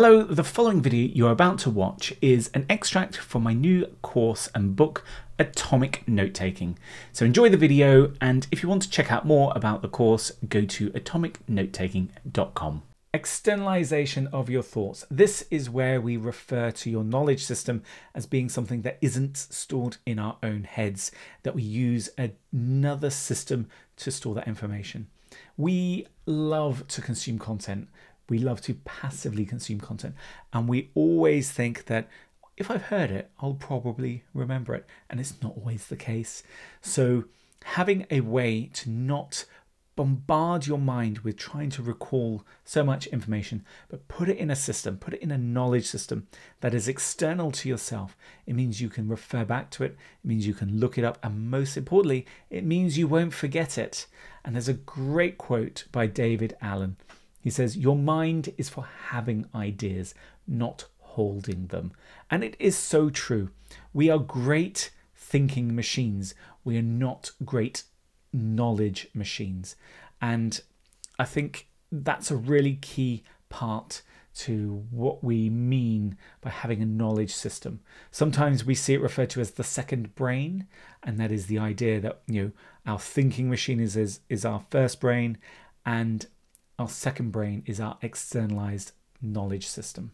Hello, the following video you're about to watch is an extract from my new course and book, Atomic Note Taking. So enjoy the video, and if you want to check out more about the course, go to atomicnotetaking.com. Externalization of your thoughts. This is where we refer to your knowledge system as being something that isn't stored in our own heads, that we use another system to store that information. We love to consume content we love to passively consume content. And we always think that if I've heard it, I'll probably remember it. And it's not always the case. So, having a way to not bombard your mind with trying to recall so much information, but put it in a system, put it in a knowledge system that is external to yourself. It means you can refer back to it, it means you can look it up, and most importantly, it means you won't forget it. And there's a great quote by David Allen he says, Your mind is for having ideas, not holding them. And it is so true. We are great thinking machines, we are not great knowledge machines. And I think that's a really key part to what we mean by having a knowledge system. Sometimes we see it referred to as the second brain, and that is the idea that you know our thinking machine is is, is our first brain, and our second brain is our externalized knowledge system.